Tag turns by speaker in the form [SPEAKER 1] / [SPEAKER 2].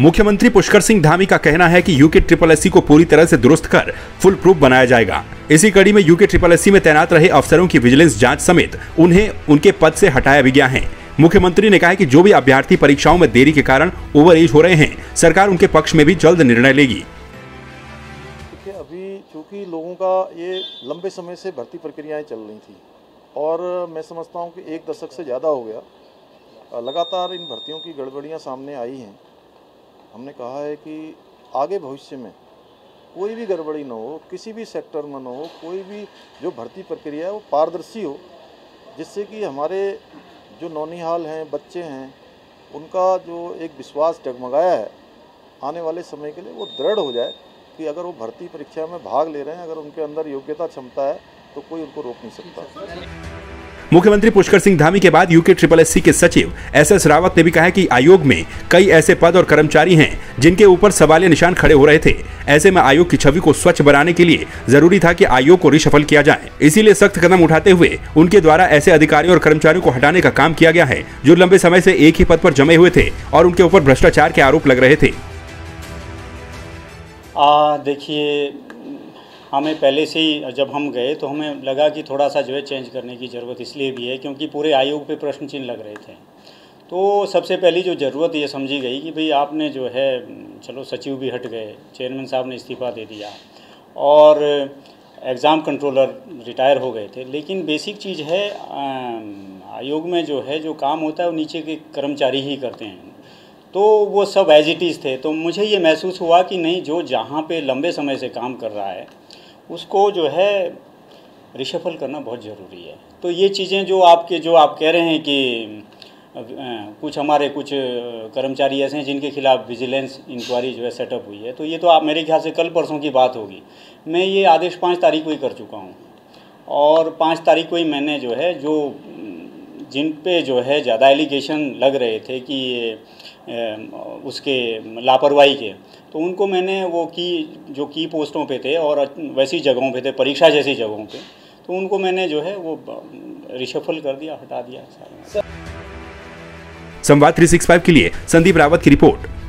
[SPEAKER 1] मुख्यमंत्री पुष्कर सिंह धामी का कहना है कि यूके ट्रिपल एस को पूरी तरह से दुरुस्त कर फुल प्रूफ बनाया जाएगा। इसी कड़ी में यूके ट्रिपल एस में तैनात रहे अफसरों की विजिलेंस जाँच समेत उन्हें, उनके पद से हटाया भी गया है। मुख्यमंत्री ने कहा कि जो भी अभ्यर्थी परीक्षाओं में देरी के कारण ओवर एज हो रहे हैं, सरकार उनके पक्ष में भी जल्द निर्णय लेगी।
[SPEAKER 2] अभी चूँकि लोगों का ये लंबे समय से भर्ती प्रक्रियाएँ चल रही थी और मैं समझता हूँ कि एक दशक से ज़्यादा हो गया, लगातार इन भर्तियों की गड़बड़ियाँ सामने आई हैं। हमने कहा है कि आगे भविष्य में कोई भी गड़बड़ी न हो, किसी भी सेक्टर में न हो, कोई भी जो भर्ती प्रक्रिया है वो पारदर्शी हो, जिससे कि हमारे जो नौनिहाल हैं, बच्चे हैं, उनका जो एक विश्वास डगमगाया है, आने वाले समय के लिए वो दृढ़ हो जाए कि अगर वो भर्ती परीक्षा में भाग ले रहे हैं, अगर उनके अंदर योग्यता क्षमता है तो कोई उनको रोक नहीं सकता।
[SPEAKER 1] मुख्यमंत्री पुष्कर सिंह धामी के बाद यूके ट्रिपल एससी के सचिव एस एस रावत ने भी कहा कि आयोग में कई ऐसे पद और कर्मचारी हैं, जिनके ऊपर सवालिया निशान खड़े हो रहे थे। ऐसे में आयोग की छवि को स्वच्छ बनाने के लिए ज़रूरी था कि आयोग को रिशफल किया जाए। इसीलिए सख्त कदम उठाते हुए उनके द्वारा ऐसे अधिकारियों और कर्मचारियों को हटाने का काम किया गया है, जो लंबे समय से एक ही पद पर जमे हुए थे और उनके ऊपर भ्रष्टाचार के आरोप लग रहे थे।
[SPEAKER 3] देखिए हमें पहले से ही, जब हम गए तो हमें लगा कि थोड़ा सा जो है चेंज करने की ज़रूरत इसलिए भी है, क्योंकि पूरे आयोग पे प्रश्न चिन्ह लग रहे थे। तो सबसे पहली जो ज़रूरत ये समझी गई कि भाई आपने जो है, चलो सचिव भी हट गए चेयरमैन साहब ने इस्तीफ़ा दे दिया और एग्ज़ाम कंट्रोलर रिटायर हो गए थे। लेकिन बेसिक चीज़ है आयोग में जो है, जो काम होता है वो नीचे के कर्मचारी ही करते हैं। तो वो सब एज इट इज़ थे। तो मुझे ये महसूस हुआ कि नहीं, जो जहाँ पे लंबे समय से काम कर रहा है उसको जो है रिशफल करना बहुत ज़रूरी है। तो ये चीज़ें जो आपके, जो आप कह रहे हैं कि कुछ हमारे कुछ कर्मचारी ऐसे हैं जिनके खिलाफ विजिलेंस इंक्वायरी जो है सेटअप हुई है तो ये तो आप, मेरे ख्याल से कल परसों की बात होगी। मैं ये आदेश पाँच तारीख को ही कर चुका हूँ। और पाँच तारीख को ही मैंने जो है, जो जिन पे जो है ज़्यादा एलिगेशन लग रहे थे कि उसके लापरवाही के। तो उनको मैंने वो की, जो की पोस्टों पे थे और वैसी जगहों पे थे, परीक्षा जैसी जगहों पे तो उनको मैंने जो है वो रिशफल कर दिया, हटा दिया
[SPEAKER 1] संवाद 365 के लिए संदीप रावत की रिपोर्ट।